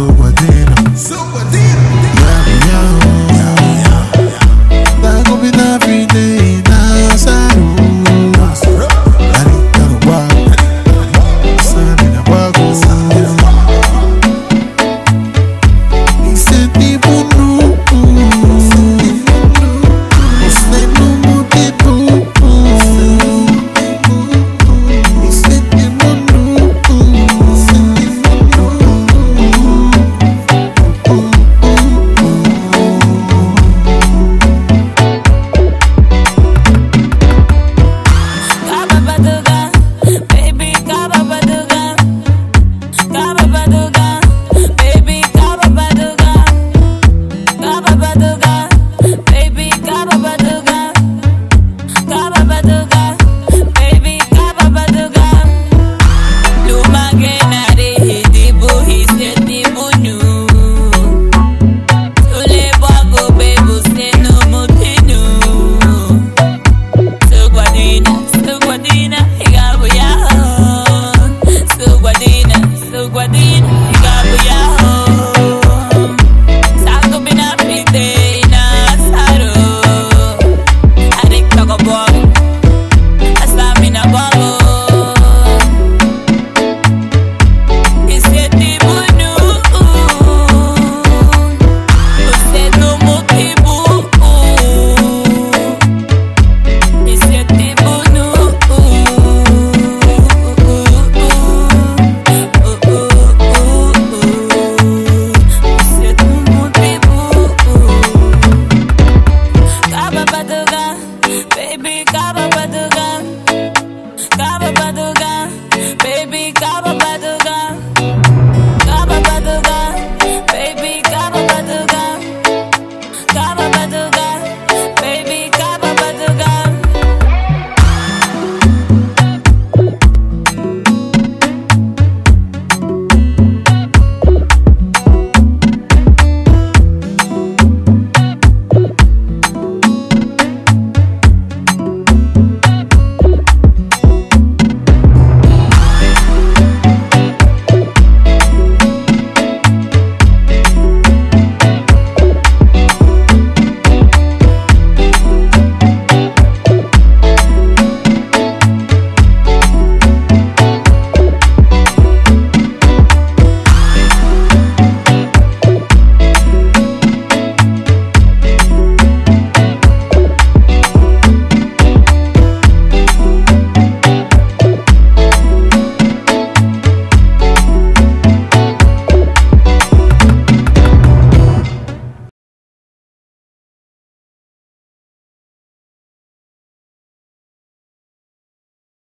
Suguadina